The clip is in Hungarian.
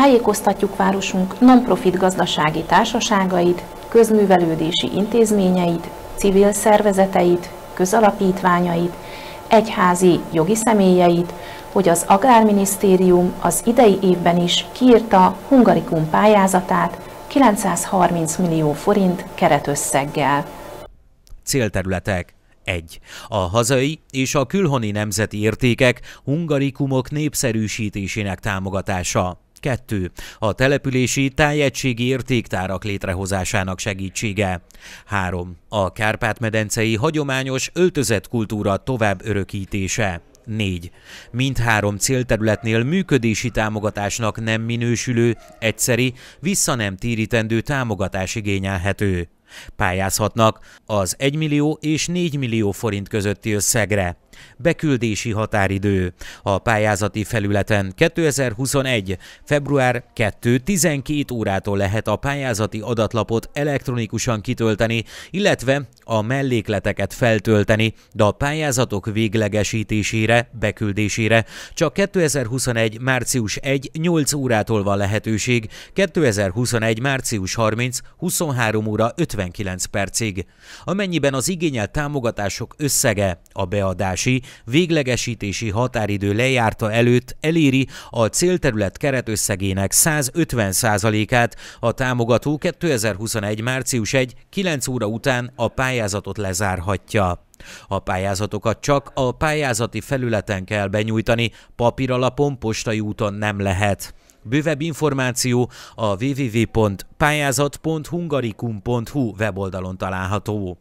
Tájékoztatjuk városunk non-profit gazdasági társaságait, közművelődési intézményeit, civil szervezeteit, közalapítványait, egyházi jogi személyeit, hogy az Agrárminisztérium az idei évben is kiírta Hungarikum pályázatát 930 millió forint keretösszeggel. Célterületek 1. A hazai és a külhoni nemzeti értékek hungarikumok népszerűsítésének támogatása. 2. A települési tájegységi értéktárak létrehozásának segítsége. 3. A Kárpát-medencei hagyományos öltözett kultúra tovább örökítése. 4. Mindhárom célterületnél működési támogatásnak nem minősülő, egyszeri, vissza nem térítendő támogatás igényelhető. Pályázhatnak az 1 millió és 4 millió forint közötti összegre. Beküldési határidő. A pályázati felületen 2021. február 2-12 órától lehet a pályázati adatlapot elektronikusan kitölteni, illetve a mellékleteket feltölteni, de a pályázatok véglegesítésére, beküldésére csak 2021. március 1. 8 órától van lehetőség, 2021. március 30. 23 óra 59 percig. Amennyiben az igényelt támogatások összege a beadási kifizetési, véglegesítési határidő lejárta előtt eléri a célterület keretösszegének 150%-át, a támogató 2021. március 1. 9 óra után a pályázatot lezárhatja. A pályázatokat csak a pályázati felületen kell benyújtani, papíralapon, postai úton nem lehet. Bővebb információ a www.pályázat.hungarikum.hu weboldalon található.